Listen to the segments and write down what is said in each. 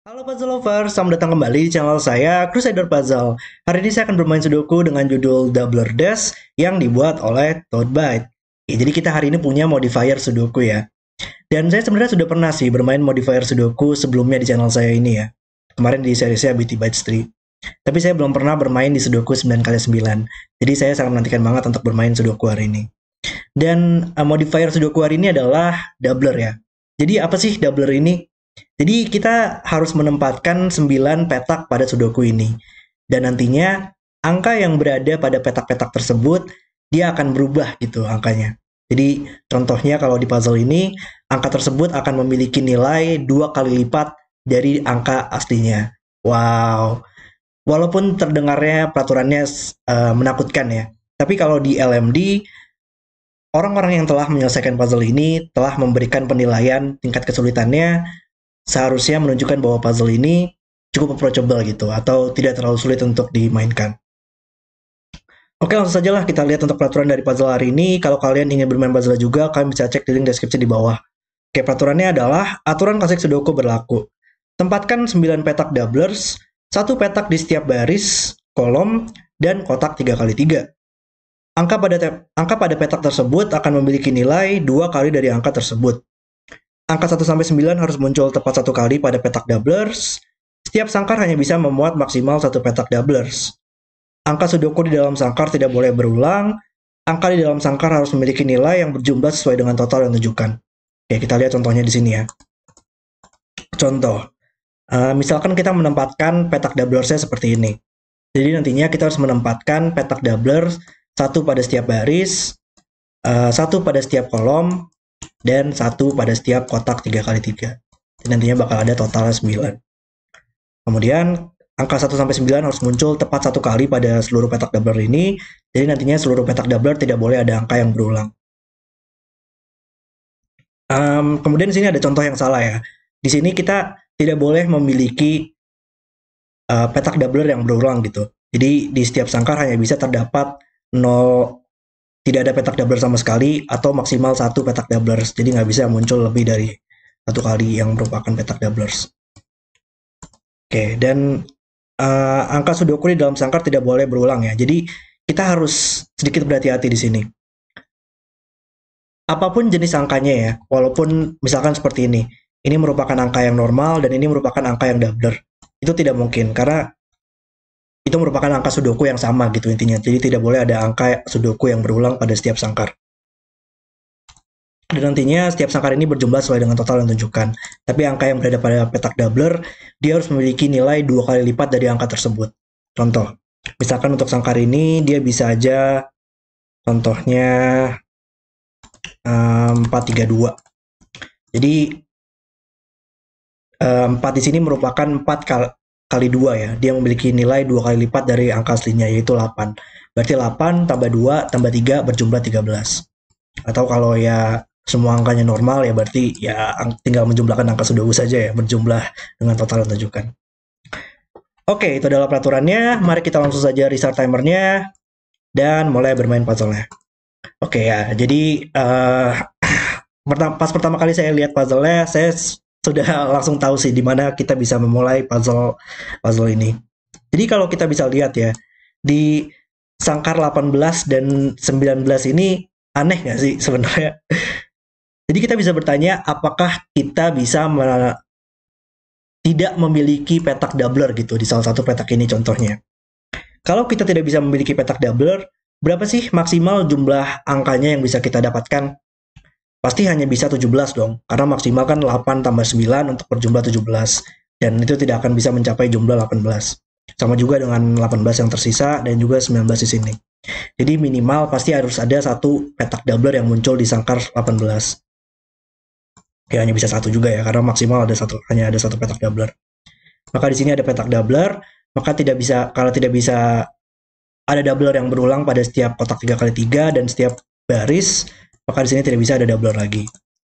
Halo Puzzle Lovers, selamat datang kembali di channel saya, Crusader Puzzle. Hari ini saya akan bermain Sudoku dengan judul Doubler Dash yang dibuat oleh Toadbyte. Ya, jadi kita hari ini punya modifier Sudoku ya. Dan saya sebenarnya sudah pernah sih bermain modifier Sudoku sebelumnya di channel saya ini ya. Kemarin di seri saya BT Bytes 3. Tapi saya belum pernah bermain di Sudoku 9x9. Jadi saya sangat menantikan banget untuk bermain Sudoku hari ini. Dan uh, modifier Sudoku hari ini adalah doubler ya. Jadi apa sih doubler ini? Jadi kita harus menempatkan 9 petak pada Sudoku ini. Dan nantinya angka yang berada pada petak-petak tersebut dia akan berubah gitu angkanya. Jadi contohnya kalau di puzzle ini angka tersebut akan memiliki nilai dua kali lipat dari angka aslinya. Wow. Walaupun terdengarnya peraturannya uh, menakutkan ya. Tapi kalau di LMD orang-orang yang telah menyelesaikan puzzle ini telah memberikan penilaian tingkat kesulitannya seharusnya menunjukkan bahwa puzzle ini cukup approachable gitu atau tidak terlalu sulit untuk dimainkan. Oke langsung saja lah kita lihat untuk peraturan dari puzzle hari ini. Kalau kalian ingin bermain puzzle juga, kalian bisa cek di link deskripsi di bawah. Oke peraturannya adalah aturan klasik Sudoku berlaku. Tempatkan 9 petak doublers, satu petak di setiap baris, kolom, dan kotak 3 kali 3 Angka pada angka pada petak tersebut akan memiliki nilai dua kali dari angka tersebut. Angka 1 sampai 9 harus muncul tepat satu kali pada petak doublers. Setiap sangkar hanya bisa memuat maksimal satu petak doublers. Angka sudoku di dalam sangkar tidak boleh berulang. Angka di dalam sangkar harus memiliki nilai yang berjumlah sesuai dengan total yang ditunjukkan. Oke, kita lihat contohnya di sini ya. Contoh, uh, misalkan kita menempatkan petak doublersnya seperti ini. Jadi nantinya kita harus menempatkan petak doublers satu pada setiap baris, uh, satu pada setiap kolom, dan satu pada setiap kotak 3 kali 3 Dan nantinya bakal ada totalnya 9. Kemudian angka 1 sampai 9 harus muncul tepat satu kali pada seluruh petak doubler ini. Jadi nantinya seluruh petak doubler tidak boleh ada angka yang berulang. Um, kemudian di sini ada contoh yang salah ya. Di sini kita tidak boleh memiliki uh, petak doubler yang berulang gitu. Jadi di setiap sangkar hanya bisa terdapat 0 tidak ada petak doubler sama sekali atau maksimal satu petak doublers. Jadi nggak bisa muncul lebih dari satu kali yang merupakan petak doublers. Oke, dan uh, angka sudoku di dalam sangkar tidak boleh berulang ya. Jadi kita harus sedikit berhati-hati di sini. Apa pun jenis angkanya ya, walaupun misalkan seperti ini, ini merupakan angka yang normal dan ini merupakan angka yang doubler. Itu tidak mungkin karena itu merupakan angka sudoku yang sama gitu intinya. Jadi tidak boleh ada angka sudoku yang berulang pada setiap sangkar. Dan nantinya setiap sangkar ini berjumlah sesuai dengan total yang ditunjukkan. Tapi angka yang berada pada petak doubler, dia harus memiliki nilai dua kali lipat dari angka tersebut. Contoh, misalkan untuk sangkar ini dia bisa aja contohnya um, 432. Jadi um, 4 di sini merupakan 4 kali kali dua ya. Dia memiliki nilai dua kali lipat dari angka aslinya yaitu 8. Berarti 8 tambah 2 tambah 3 berjumlah 13. Atau kalau ya semua angkanya normal ya berarti ya tinggal menjumlahkan angka sudoku saja ya berjumlah dengan total yang tunjukkan. Oke, itu adalah peraturannya. Mari kita langsung saja restart timernya dan mulai bermain puzzle-nya. Oke ya, jadi uh, pas pertama kali saya lihat puzzle-nya, saya sudah langsung tahu sih di mana kita bisa memulai puzzle puzzle ini. Jadi kalau kita bisa lihat ya di sangkar 18 dan 19 ini aneh nggak sih sebenarnya? Jadi kita bisa bertanya apakah kita bisa tidak memiliki petak doubler gitu di salah satu petak ini contohnya. Kalau kita tidak bisa memiliki petak doubler, berapa sih maksimal jumlah angkanya yang bisa kita dapatkan pasti hanya bisa 17 dong, karena maksimal kan 8 tambah 9 untuk berjumlah 17, dan itu tidak akan bisa mencapai jumlah 18. Sama juga dengan 18 yang tersisa, dan juga 19 di sini. Jadi minimal pasti harus ada satu petak doubler yang muncul di sangkar 18. Ya hanya bisa satu juga ya, karena maksimal ada satu, hanya ada satu petak doubler. Maka di sini ada petak doubler, maka tidak bisa, kalau tidak bisa ada doubler yang berulang pada setiap kotak 3 kali 3 dan setiap baris, maka di sini tidak bisa ada doubler lagi.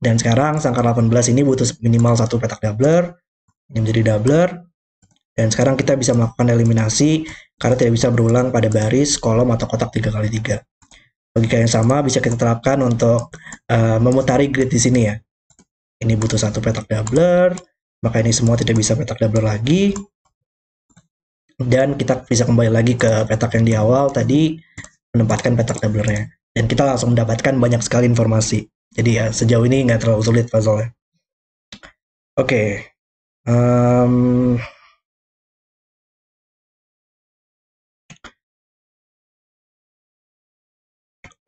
Dan sekarang sangkar 18 ini butuh minimal satu petak doubler, ini menjadi doubler, dan sekarang kita bisa melakukan eliminasi karena tidak bisa berulang pada baris, kolom, atau kotak 3x3. Logika yang sama bisa kita terapkan untuk uh, memutari grid di sini ya. Ini butuh satu petak doubler, Maka ini semua tidak bisa petak doubler lagi. Dan kita bisa kembali lagi ke petak yang di awal tadi, menempatkan petak doublernya. Dan kita langsung mendapatkan banyak sekali informasi. Jadi ya sejauh ini nggak terlalu sulit puzzle-nya. Oke. Okay. Um,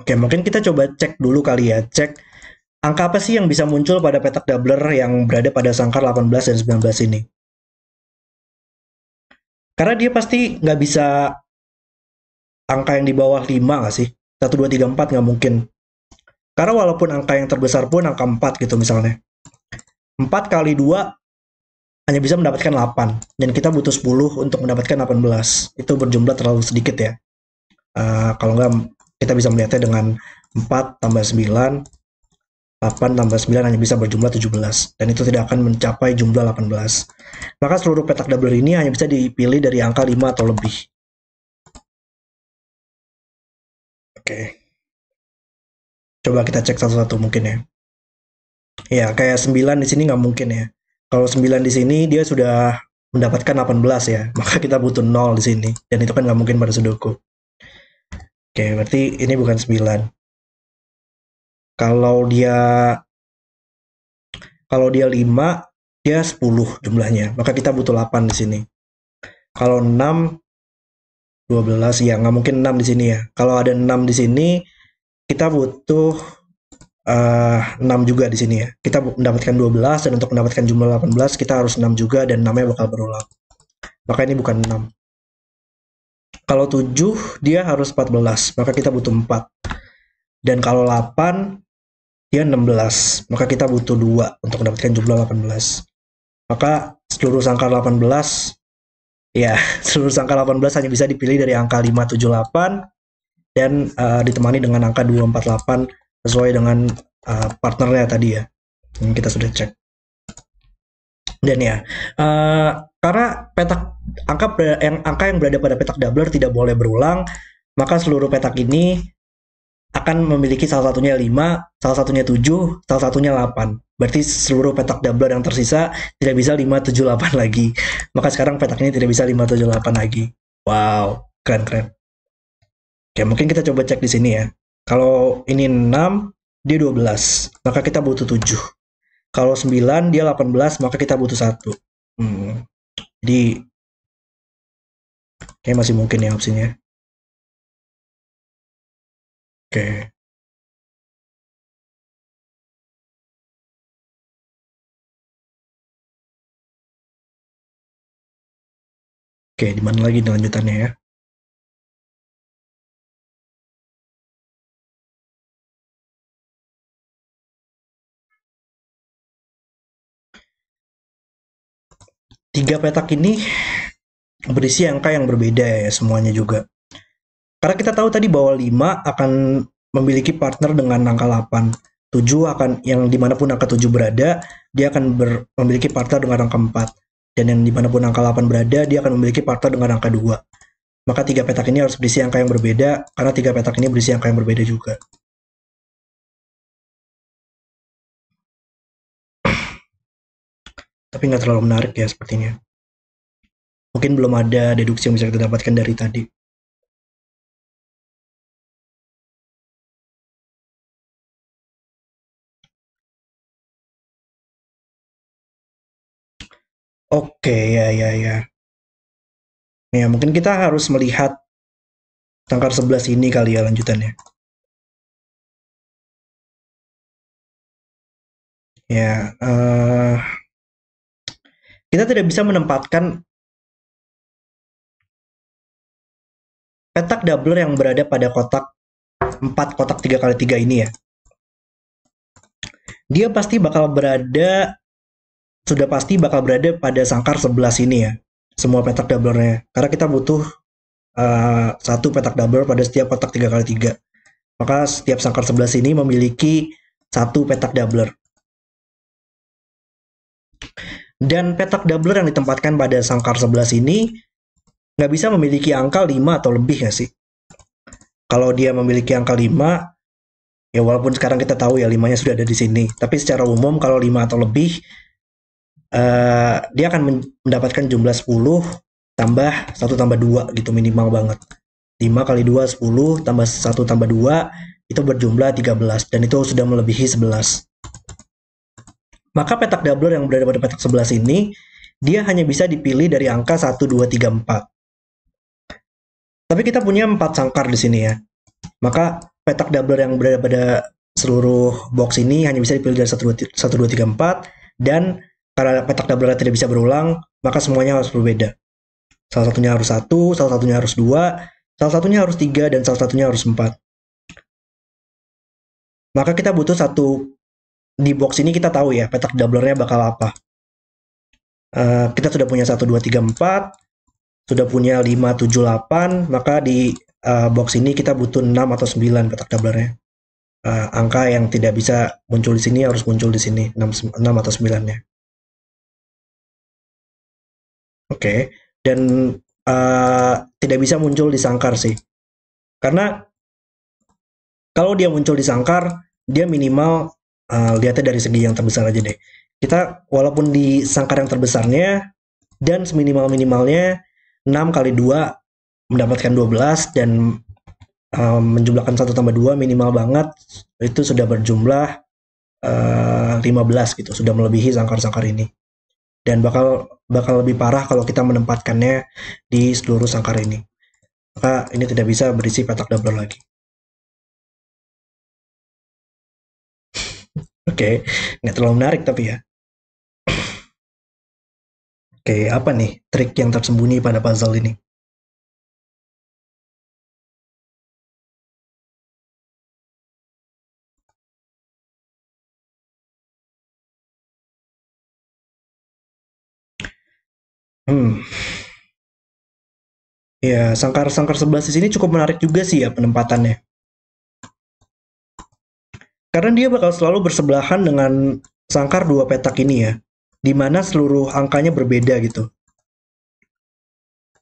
Oke, mungkin kita coba cek dulu kali ya. Cek angka apa sih yang bisa muncul pada petak doubler yang berada pada sangkar 18 dan 19 ini. Karena dia pasti nggak bisa angka yang di bawah 5 nggak sih? 1, 2, 3, 4 nggak mungkin. Karena walaupun angka yang terbesar pun angka 4 gitu misalnya. 4 kali 2 hanya bisa mendapatkan 8. Dan kita butuh 10 untuk mendapatkan 18. Itu berjumlah terlalu sedikit ya. Uh, kalau nggak kita bisa melihatnya dengan 4 tambah 9, 8 tambah 9 hanya bisa berjumlah 17, dan itu tidak akan mencapai jumlah 18. Maka seluruh petak double ini hanya bisa dipilih dari angka 5 atau lebih. Oke. Coba kita cek satu-satu mungkin ya. Ya, kayak 9 di sini nggak mungkin ya. Kalau 9 di sini dia sudah mendapatkan 18 ya, maka kita butuh 0 di sini. Dan itu kan nggak mungkin pada sudoku. Oke, berarti ini bukan 9. Kalau dia kalau dia 5, dia 10 jumlahnya. Maka kita butuh 8 di sini. Kalau 6 12 ya nggak mungkin 6 di sini ya. Kalau ada 6 di sini kita butuh uh, eh, 6 juga di sini ya. Kita mendapatkan 12 dan untuk mendapatkan jumlah 18 kita harus 6 juga dan namanya bakal berulang. Maka ini bukan 6. Kalau 7 dia harus 14, maka kita butuh 4. Dan kalau 8 dia 16, maka kita butuh 2 untuk mendapatkan jumlah 18. Maka seluruh sangkar 18 ya, seluruh sangkar 18 hanya bisa dipilih dari angka 578 dan uh, ditemani dengan angka 248 sesuai dengan uh, partnernya tadi ya. Yang kita sudah cek. Dan ya, uh, karena petak angka yang angka yang berada pada petak doubler tidak boleh berulang, maka seluruh petak ini akan memiliki salah satunya 5, salah satunya 7, salah satunya 8. Berarti seluruh petak doubler yang tersisa tidak bisa 5, 7, 8 lagi. Maka sekarang petak ini tidak bisa 5, 7, 8 lagi. Wow, keren-keren. Oke, mungkin kita coba cek di sini ya. Kalau ini 6, dia 12. Maka kita butuh 7. Kalau 9 dia 18 maka kita butuh satu. Hmm. Jadi kayak masih mungkin ya opsinya. Oke. Oke, di mana lagi lanjutannya ya? tiga petak ini berisi angka yang berbeda ya semuanya juga. Karena kita tahu tadi bahwa 5 akan memiliki partner dengan angka 8. 7 akan yang di mana pun angka 7 berada, dia akan ber, memiliki partner dengan angka 4. Dan yang di mana pun angka 8 berada, dia akan memiliki partner dengan angka 2. Maka tiga petak ini harus berisi angka yang berbeda, karena tiga petak ini berisi angka yang berbeda juga. tapi nggak terlalu menarik ya sepertinya. Mungkin belum ada deduksi yang bisa kita dapatkan dari tadi. Oke, ya, ya, ya. Ya, mungkin kita harus melihat tangkar 11 ini kali ya lanjutannya. Ya, uh, kita tidak bisa menempatkan petak doubler yang berada pada kotak 4 kotak 3 kali 3 ini ya. Dia pasti bakal berada sudah pasti bakal berada pada sangkar 11 ini ya. Semua petak doublernya. Karena kita butuh uh, satu petak doubler pada setiap kotak 3 kali 3. Maka setiap sangkar 11 ini memiliki satu petak doubler. Dan petak doubler yang ditempatkan pada sangkar 11 ini nggak bisa memiliki angka 5 atau lebih nggak sih? Kalau dia memiliki angka 5, ya walaupun sekarang kita tahu ya 5-nya sudah ada di sini. Tapi secara umum kalau 5 atau lebih, uh, dia akan mendapatkan jumlah 10 tambah 1 tambah 2 gitu minimal banget. 5 kali 2 10 tambah 1 tambah 2 itu berjumlah 13 dan itu sudah melebihi 11. Maka petak doubler yang berada pada petak 11 ini dia hanya bisa dipilih dari angka 1 2 3 4. Tapi kita punya empat sangkar di sini ya. Maka petak doubler yang berada pada seluruh box ini hanya bisa dipilih dari 1, 2, 3, 4 dan karena petak doubler tidak bisa berulang, maka semuanya harus berbeda. Salah satunya harus satu, salah satunya harus dua, salah satunya harus tiga, dan salah satunya harus empat. Maka kita butuh satu di box ini kita tahu ya petak doublernya bakal apa. Uh, kita sudah punya 1, 2, 3, 4 sudah punya 5, 7, 8, maka di uh, box ini kita butuh 6 atau 9 petak doublernya. Uh, angka yang tidak bisa muncul di sini harus muncul di sini, 6, 6 atau 9-nya. Oke, okay. dan uh, tidak bisa muncul di sangkar sih. Karena kalau dia muncul di sangkar, dia minimal uh, lihatnya dari segi yang terbesar aja deh. Kita walaupun di sangkar yang terbesarnya dan seminimal-minimalnya 6 kali 2 mendapatkan 12 dan um, menjumlahkan 1 tambah 2 minimal banget itu sudah berjumlah uh, 15 gitu, sudah melebihi sangkar-sangkar ini. Dan bakal bakal lebih parah kalau kita menempatkannya di seluruh sangkar ini. Maka ini tidak bisa berisi petak double lagi. Oke, okay. nggak terlalu menarik tapi ya. Oke, apa nih trik yang tersembunyi pada puzzle ini? Ya, sangkar-sangkar sebelah sini cukup menarik juga sih ya penempatannya. Karena dia bakal selalu bersebelahan dengan sangkar dua petak ini ya di mana seluruh angkanya berbeda gitu.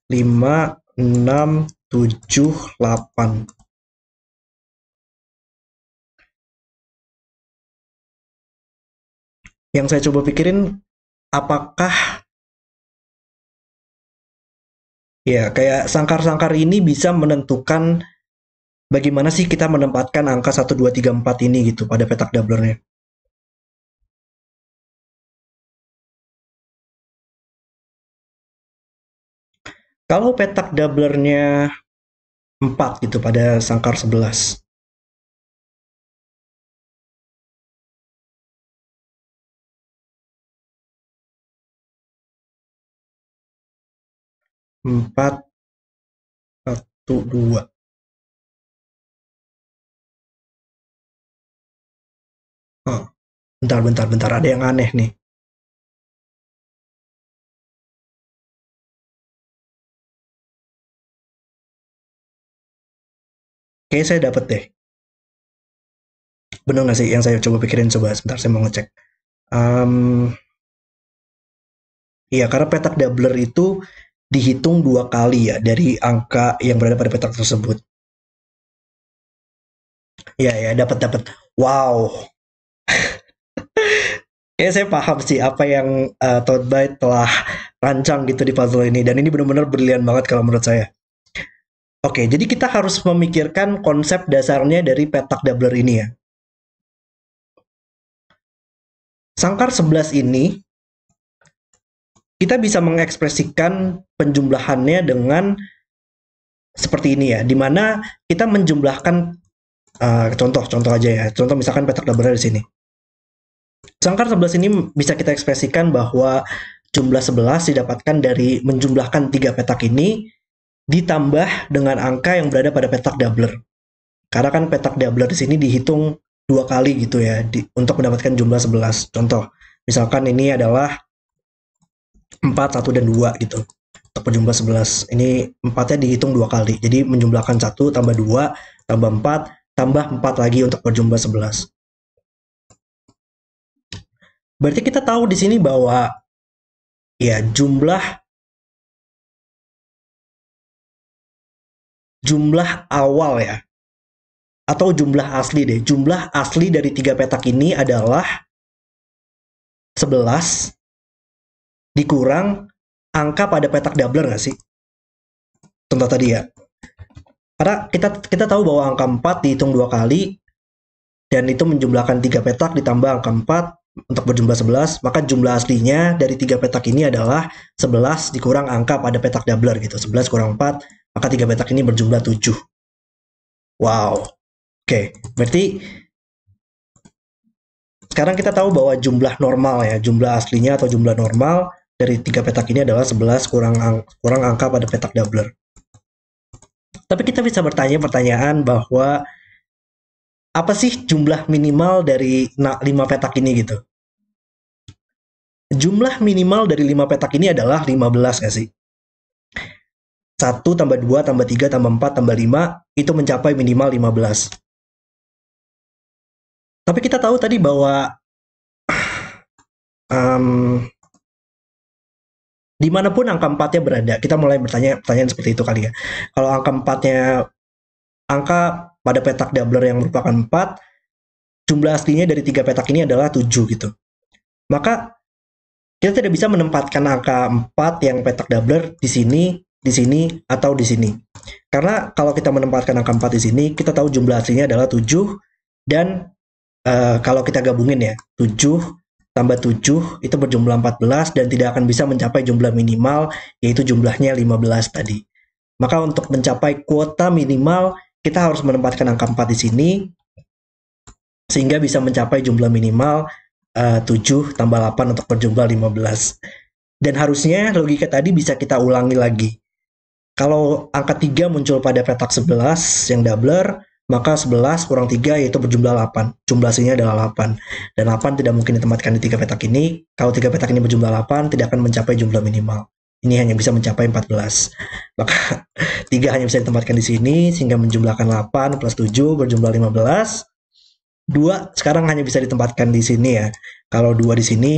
5, 6, 7, 8. Yang saya coba pikirin, apakah ya kayak sangkar-sangkar ini bisa menentukan bagaimana sih kita menempatkan angka 1, 2, 3, 4 ini gitu pada petak doublernya. Kalau petak doublernya 4 gitu pada sangkar 11. Empat, satu, dua. Oh, bentar, bentar, bentar. Ada yang aneh nih. Kayaknya saya dapat deh. Bener nggak sih yang saya coba pikirin? Coba sebentar saya mau ngecek. Um, karena petak doubler itu dihitung dua kali ya dari angka yang berada pada petak tersebut. Iya ya, dapat dapat. Wow. Kayaknya saya paham sih apa yang uh, Todd Byte telah rancang gitu di puzzle ini dan ini benar-benar brilian banget kalau menurut saya. Oke, jadi kita harus memikirkan konsep dasarnya dari petak doubler ini ya. Sangkar 11 ini kita bisa mengekspresikan penjumlahannya dengan seperti ini ya, di mana kita menjumlahkan uh, contoh contoh aja ya. Contoh misalkan petak doubler di sini. Sangkar 11 ini bisa kita ekspresikan bahwa jumlah 11 didapatkan dari menjumlahkan tiga petak ini ditambah dengan angka yang berada pada petak doubler. Karena kan petak doubler di sini dihitung dua kali gitu ya di, untuk mendapatkan jumlah 11. Contoh, misalkan ini adalah 4, 1, dan 2 gitu. Untuk berjumlah 11. Ini 4-nya dihitung dua kali. Jadi menjumlahkan 1 tambah 2 tambah 4 tambah 4 lagi untuk berjumlah 11. Berarti kita tahu di sini bahwa ya jumlah jumlah awal ya atau jumlah asli deh. Jumlah asli dari tiga petak ini adalah 11 dikurang angka pada petak doubler nggak sih? Contoh tadi ya. Karena kita kita tahu bahwa angka 4 dihitung dua kali dan itu menjumlahkan tiga petak ditambah angka 4 untuk berjumlah 11, maka jumlah aslinya dari tiga petak ini adalah 11 dikurang angka pada petak doubler gitu. 11 kurang 4, maka tiga petak ini berjumlah 7. Wow. Oke, berarti sekarang kita tahu bahwa jumlah normal ya, jumlah aslinya atau jumlah normal dari tiga petak ini adalah 11 kurang ang kurang angka pada petak doubler. Tapi kita bisa bertanya pertanyaan bahwa apa sih jumlah minimal dari 5 petak ini gitu? Jumlah minimal dari 5 petak ini adalah 15 nggak sih? 1 tambah 2 tambah 3 tambah 4 tambah 5 itu mencapai minimal 15. Tapi kita tahu tadi bahwa um, di mana pun angka empatnya berada, kita mulai bertanya pertanyaan seperti itu kali ya. Kalau angka empatnya angka pada petak doubler yang merupakan 4, jumlah aslinya dari tiga petak ini adalah 7 gitu. Maka kita tidak bisa menempatkan angka 4 yang petak doubler di sini, di sini, atau di sini. Karena kalau kita menempatkan angka 4 di sini, kita tahu jumlah aslinya adalah 7 dan uh, kalau kita gabungin ya 7 tambah 7 itu berjumlah 14 dan tidak akan bisa mencapai jumlah minimal yaitu jumlahnya 15 tadi. Maka untuk mencapai kuota minimal kita harus menempatkan angka 4 di sini sehingga bisa mencapai jumlah minimal uh, 7 tambah 8 untuk berjumlah 15. Dan harusnya logika tadi bisa kita ulangi lagi. Kalau angka 3 muncul pada petak 11 yang doubler, maka 11 kurang 3 yaitu berjumlah 8. Jumlah aslinya adalah 8. Dan 8 tidak mungkin ditempatkan di tiga petak ini. Kalau tiga petak ini berjumlah 8, tidak akan mencapai jumlah minimal. Ini hanya bisa mencapai 14. Maka 3 hanya bisa ditempatkan di sini, sehingga menjumlahkan 8 plus 7 berjumlah 15. 2 sekarang hanya bisa ditempatkan di sini ya. Kalau 2 di sini,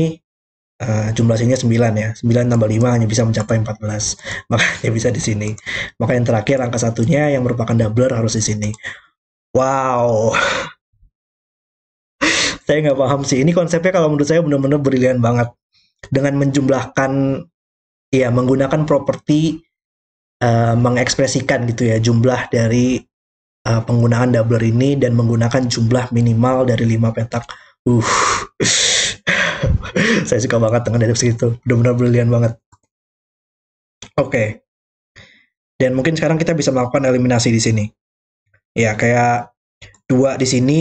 uh, jumlah aslinya 9 ya. 9 tambah 5 hanya bisa mencapai 14. Maka hanya bisa di sini. Maka yang terakhir angka satunya yang merupakan doubler harus di sini. Wow. saya nggak paham sih. Ini konsepnya kalau menurut saya benar-benar brilian banget. Dengan menjumlahkan, ya menggunakan properti uh, mengekspresikan gitu ya jumlah dari uh, penggunaan doubler ini dan menggunakan jumlah minimal dari 5 petak. Uh. saya suka banget dengan deduksi itu. Benar-benar brilian banget. Oke. Okay. Dan mungkin sekarang kita bisa melakukan eliminasi di sini. Ya, kayak dua di sini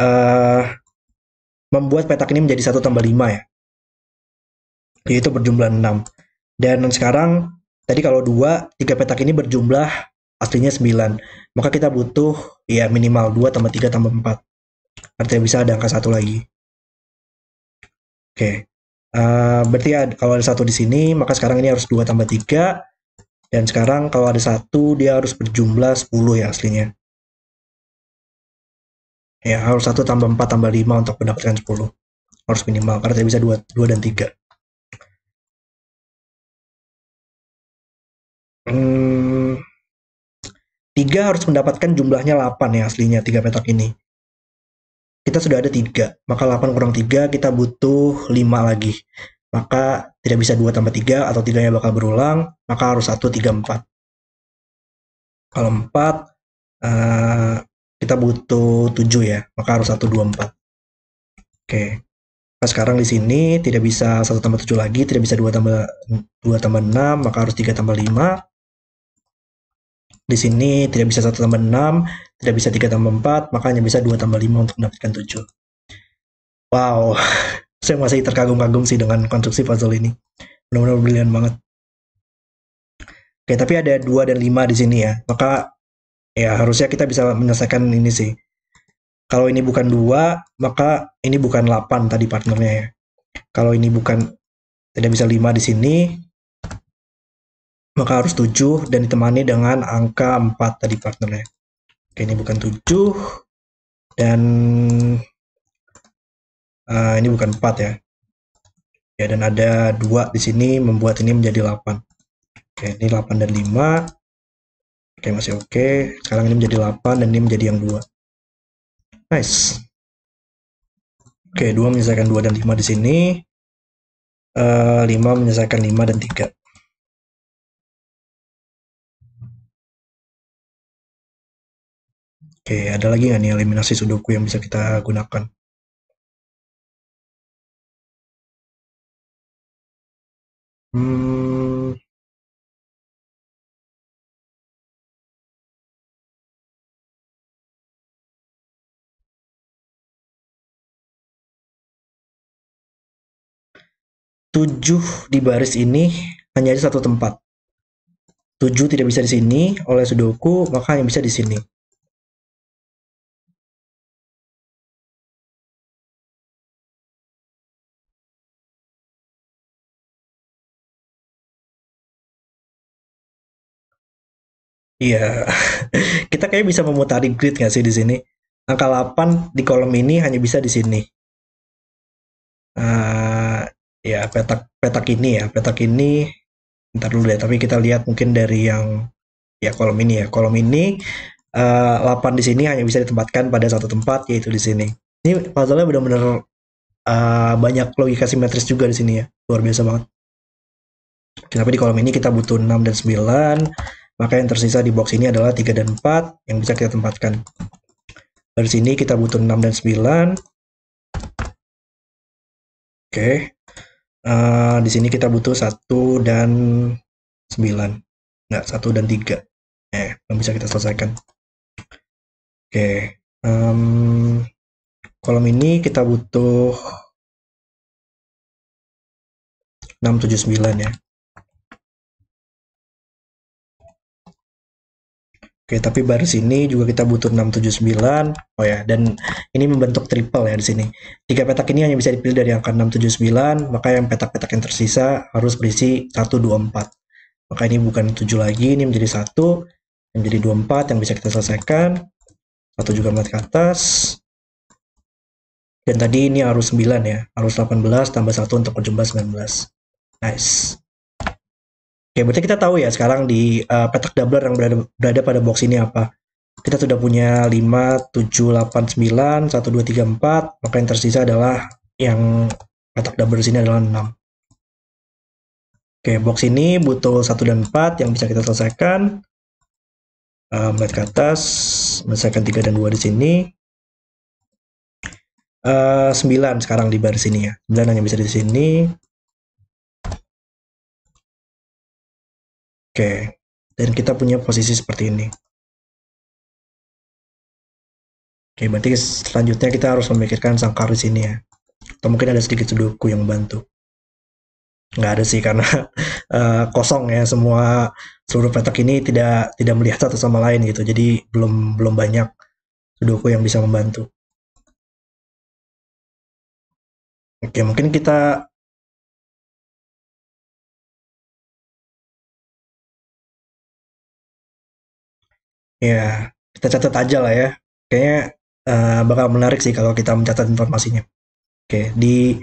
uh, membuat petak ini menjadi satu tambah lima ya. Yaitu berjumlah 6. Dan sekarang tadi kalau dua, tiga petak ini berjumlah aslinya 9. Maka kita butuh ya minimal 2 tambah 3 tambah 4. Artinya bisa ada angka satu lagi. Oke. Uh, berarti ada, kalau ada satu di sini, maka sekarang ini harus 2 tambah 3. Dan sekarang kalau ada satu, dia harus berjumlah 10 ya aslinya. Ya, harus 1 tambah 4 tambah 5 untuk mendapatkan 10. Harus minimal, karena tidak bisa 2, 2 dan 3. Hmm, 3 harus mendapatkan jumlahnya 8 ya aslinya, 3 petak ini. Kita sudah ada 3, maka 8 kurang 3 kita butuh 5 lagi. Maka tidak bisa 2 tambah 3 atau tidaknya bakal berulang, maka harus 1, 3, 4. Kalau 4, uh, kita butuh 7 ya, maka harus 1, 2, 4. Oke. Nah, sekarang di sini tidak bisa 1 tambah 7 lagi, tidak bisa 2 tambah 2 tambah 6, maka harus 3 tambah 5. Di sini tidak bisa 1 tambah 6, tidak bisa 3 tambah 4, maka hanya bisa 2 tambah 5 untuk mendapatkan 7. Wow, saya masih terkagum-kagum sih dengan konstruksi puzzle ini. Benar-benar brilian banget. Oke, tapi ada 2 dan 5 di sini ya. Maka ya harusnya kita bisa menyelesaikan ini sih. Kalau ini bukan dua, maka ini bukan 8 tadi partnernya ya. Kalau ini bukan tidak bisa 5 di sini, maka harus 7 dan ditemani dengan angka 4 tadi partnernya. Oke, ini bukan 7 dan uh, ini bukan 4 ya. Ya, dan ada dua di sini membuat ini menjadi 8. Oke, ini 8 dan 5 Oke, masih oke. Sekarang ini menjadi 8 dan ini menjadi yang 2. Nice. Oke, 2 menyelesaikan 2 dan 5 di sini. uh, 5 menyelesaikan 5 dan 3. Oke, ada lagi nggak nih eliminasi sudoku yang bisa kita gunakan? tujuh di baris ini hanya ada satu tempat. tujuh tidak bisa di sini oleh sudoku, maka hanya bisa di sini. Iya, kita kayak bisa memutari grid nggak sih di sini? Angka 8 di kolom ini hanya bisa di sini. Uh, ya petak petak ini ya, petak ini ntar dulu deh, tapi kita lihat mungkin dari yang ya kolom ini ya. Kolom ini uh, 8 di sini hanya bisa ditempatkan pada satu tempat yaitu di sini. Ini puzzle-nya benar-benar uh, banyak logika simetris juga di sini ya. Luar biasa banget. Kenapa di kolom ini kita butuh 6 dan 9 maka yang tersisa di box ini adalah 3 dan 4 yang bisa kita tempatkan. Dari sini kita butuh 6 dan 9. Oke. Uh, di sini kita butuh 1 dan 9. Enggak, 1 dan 3. Eh, yang bisa kita selesaikan. Oke. Um, kolom ini kita butuh 6, 7, 9 ya. Oke, tapi baris ini juga kita butuh 679. Oh ya, dan ini membentuk triple ya di sini. Tiga petak ini hanya bisa dipilih dari angka 679, maka yang petak-petak yang tersisa harus berisi 124. Maka ini bukan 7 lagi, ini menjadi 1, menjadi 24 yang bisa kita selesaikan. Satu juga melihat ke atas. Dan tadi ini harus 9 ya, harus 18 tambah 1 untuk berjumlah 19. Nice. Oke, berarti kita tahu ya sekarang di uh, petak doubler yang berada, berada pada box ini apa. Kita sudah punya 5, 7, 8, 9, 1, 2, 3, 4. Maka yang tersisa adalah yang petak doubler sini adalah 6. Oke, box ini butuh 1 dan 4 yang bisa kita selesaikan. Uh, melihat ke atas, menyelesaikan 3 dan 2 di sini. Uh, 9 sekarang di baris ini ya. 9 hanya bisa di sini. Oke, dan kita punya posisi seperti ini. Oke, berarti selanjutnya kita harus memikirkan sangkar di sini ya. Atau mungkin ada sedikit sudoku yang membantu. Nggak ada sih karena uh, kosong ya semua seluruh petak ini tidak tidak melihat satu sama lain gitu. Jadi belum belum banyak sudoku yang bisa membantu. Oke, mungkin kita Ya, kita catat aja lah ya. Kayaknya uh, bakal menarik sih kalau kita mencatat informasinya. Oke, di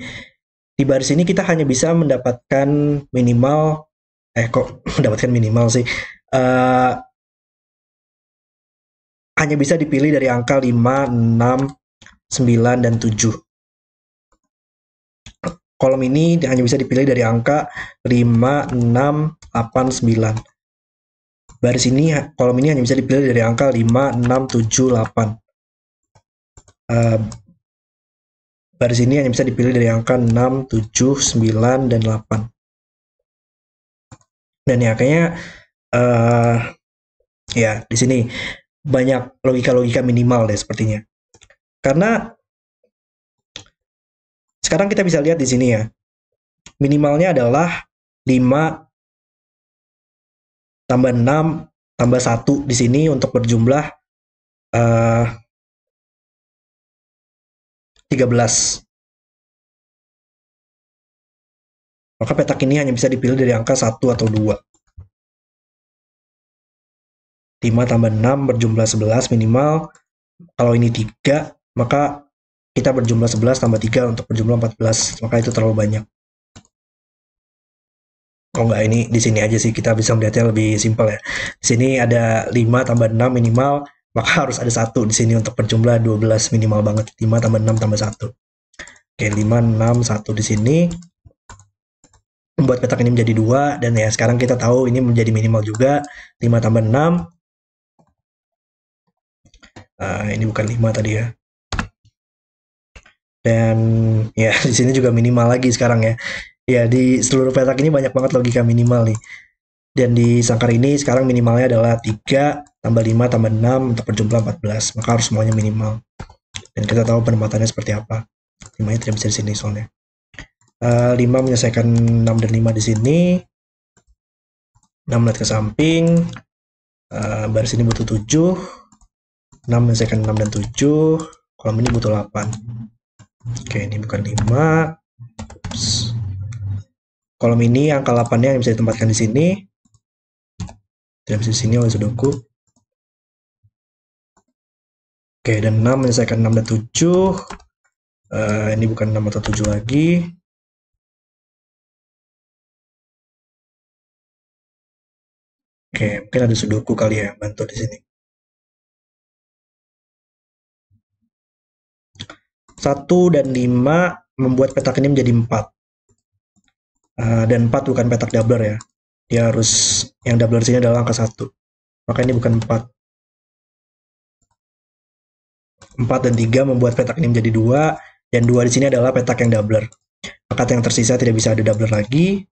di baris ini kita hanya bisa mendapatkan minimal eh kok mendapatkan minimal sih. Uh, hanya bisa dipilih dari angka 5, 6, 9 dan 7. Kolom ini hanya bisa dipilih dari angka 5, 6, 8, 9 baris ini kolom ini hanya bisa dipilih dari angka 5, 6, 7, 8. Uh, baris ini hanya bisa dipilih dari angka 6, 7, 9, dan 8. Dan ya kayaknya uh, ya di sini banyak logika-logika minimal deh sepertinya. Karena sekarang kita bisa lihat di sini ya. Minimalnya adalah 5 tambah 6 tambah 1 di sini untuk berjumlah uh, eh, 13. Maka petak ini hanya bisa dipilih dari angka 1 atau 2. 5 tambah 6 berjumlah 11 minimal. Kalau ini 3, maka kita berjumlah 11 tambah 3 untuk berjumlah 14. Maka itu terlalu banyak. Oh enggak, ini di sini aja sih kita bisa melihatnya lebih simpel ya. Di sini ada 5 tambah 6 minimal, maka harus ada satu di sini untuk berjumlah 12 minimal banget. 5 tambah 6 tambah 1. Oke, 5, 6, 1 di sini. membuat petak ini menjadi dua dan ya sekarang kita tahu ini menjadi minimal juga 5 tambah 6 uh, ini bukan 5 tadi ya dan ya di sini juga minimal lagi sekarang ya ya di seluruh petak ini banyak banget logika minimal nih. Dan di sangkar ini sekarang minimalnya adalah 3 tambah 5 tambah 6 untuk berjumlah 14 maka harus semuanya minimal. Dan kita tahu penempatannya seperti apa. 5 nya tidak bisa di sini soalnya. Uh, eh, 5 menyelesaikan 6 dan 5 di sini. 6 lihat ke samping. Uh, baris ini butuh 7 6 menyelesaikan 6 dan 7 kolom ini butuh 8 oke ini bukan 5 Ups. Kolom ini angka 8 nya yang bisa ditempatkan di sini tidak bisa di sini oleh sudoku oke dan 6 menyelesaikan 6 dan 7 uh, eh, ini bukan 6 atau 7 lagi Oke, mungkin ada sudoku kali ya bantu di sini. Satu dan lima membuat petak ini menjadi empat. Uh, dan empat bukan petak doubler ya. Dia harus yang doubler sini adalah angka satu. Maka ini bukan empat. Empat dan tiga membuat petak ini menjadi dua dan dua di sini adalah petak yang doubler. Maka yang tersisa tidak bisa ada doubler lagi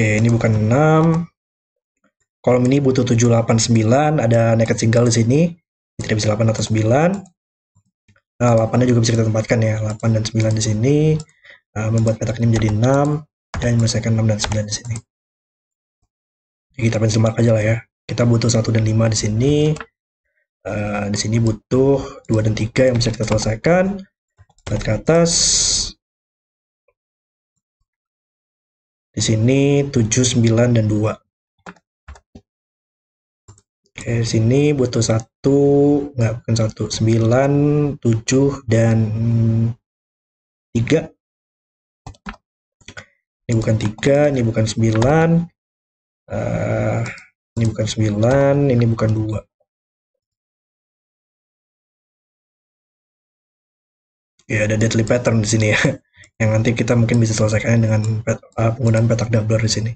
Oke, ini bukan 6. Kolom ini butuh 7, 8, 9. Ada naked single di sini. Tidak bisa 8 atau 9. Nah, 8-nya juga bisa kita tempatkan ya. 8 dan 9 di sini. Nah, membuat petak ini menjadi 6. Dan menyelesaikan 6 dan 9 di sini. Jadi kita benchmark aja lah ya. Kita butuh 1 dan 5 di sini. Uh, di sini butuh 2 dan 3 yang bisa kita selesaikan. Lihat ke atas. Di sini 7, 9, dan 2. Oke, di sini butuh satu, nggak bukan satu, 9, 7, dan 3. Ini bukan 3, ini bukan 9. Uh, ini bukan 9, ini bukan 2. Ya, ada deadly pattern di sini ya yang nanti kita mungkin bisa selesaikan dengan pet, uh, penggunaan petak doubler di sini.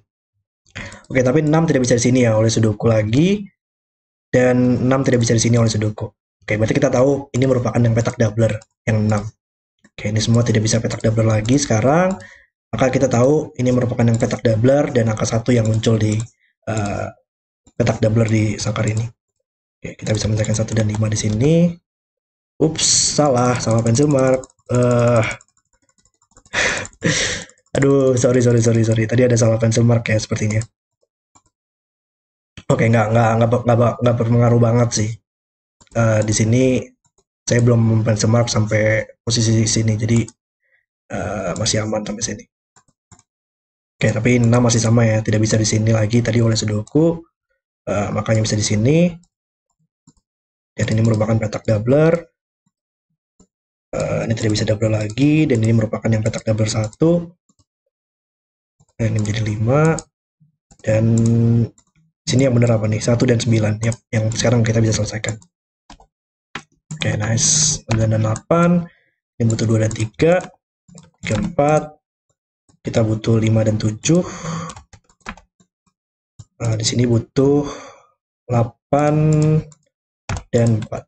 Oke, tapi 6 tidak bisa di sini ya oleh Sudoku lagi dan 6 tidak bisa di sini oleh Sudoku. Oke, berarti kita tahu ini merupakan yang petak doubler yang 6. Oke, ini semua tidak bisa petak doubler lagi sekarang. Maka kita tahu ini merupakan yang petak doubler dan angka satu yang muncul di uh, petak doubler di sangkar ini. Oke, kita bisa menyelesaikan 1 dan 5 di sini. Ups, salah, salah pensil mark. Uh, Aduh, sorry, sorry, sorry, sorry. Tadi ada salah pencil mark ya sepertinya. Oke, nggak, nggak, nggak, nggak, nggak berpengaruh banget sih. Uh, di sini saya belum pencil mark sampai posisi sini, jadi uh, masih aman sampai sini. Oke, tapi 6 masih sama ya, tidak bisa di sini lagi tadi oleh Sudoku, uh, makanya bisa di sini. Dan ini merupakan petak doubler. Uh, ini tidak bisa double lagi dan ini merupakan yang petak double satu dan ini menjadi 5 dan sini yang benar apa nih? 1 dan 9 yep, yang sekarang kita bisa selesaikan. Oke okay, nice. 9 dan 8 ini butuh 2 dan 3 3 4 kita butuh 5 dan 7 nah di sini butuh 8 dan 4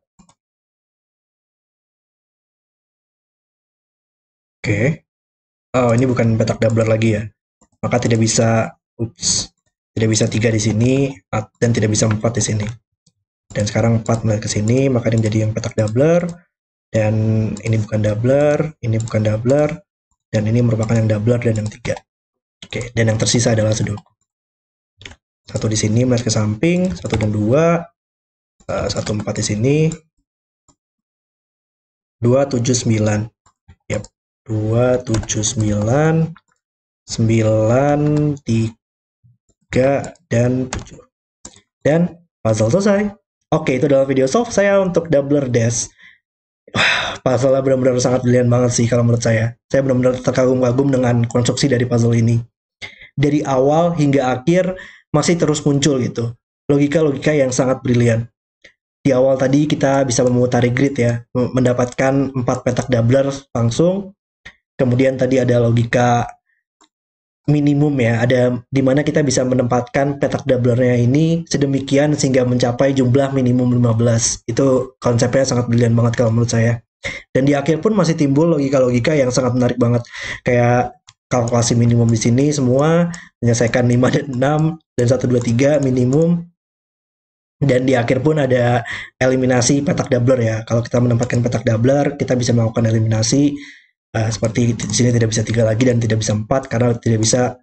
Oke. Oh, ini bukan petak doubler lagi ya. Maka tidak bisa ups, tidak bisa tiga di sini dan tidak bisa empat di sini. Dan sekarang empat melihat ke sini, maka ini menjadi yang petak doubler dan ini bukan doubler, ini bukan doubler dan ini merupakan yang doubler dan yang tiga. Oke, dan yang tersisa adalah sudoku. Satu di sini melihat ke samping, satu dan dua, uh, satu empat di sini, dua tujuh sembilan. Yap, 2, 7, 9, 9, 3, dan 7. Dan puzzle selesai. Oke, itu adalah video solve saya untuk Doubler Dash. Puzzle-nya benar-benar sangat brilian banget sih kalau menurut saya. Saya benar-benar terkagum-kagum dengan konstruksi dari puzzle ini. Dari awal hingga akhir masih terus muncul gitu. Logika-logika yang sangat brilian. Di awal tadi kita bisa memutari grid ya, mendapatkan empat petak doubler langsung Kemudian tadi ada logika minimum ya, ada di mana kita bisa menempatkan petak doublernya ini sedemikian sehingga mencapai jumlah minimum 15. Itu konsepnya sangat brilian banget kalau menurut saya. Dan di akhir pun masih timbul logika-logika yang sangat menarik banget. Kayak kalkulasi minimum di sini semua menyelesaikan 5 dan 6 dan 1 2 3 minimum dan di akhir pun ada eliminasi petak doubler ya. Kalau kita menempatkan petak doubler, kita bisa melakukan eliminasi uh, seperti di sini tidak bisa tiga lagi dan tidak bisa empat karena tidak bisa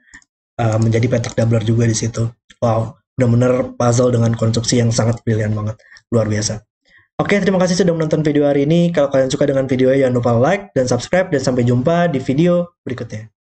uh, menjadi petak doubler juga di situ. Wow, benar-benar puzzle dengan konstruksi yang sangat brilian banget, luar biasa. Oke, terima kasih sudah menonton video hari ini. Kalau kalian suka dengan video, jangan lupa like dan subscribe dan sampai jumpa di video berikutnya.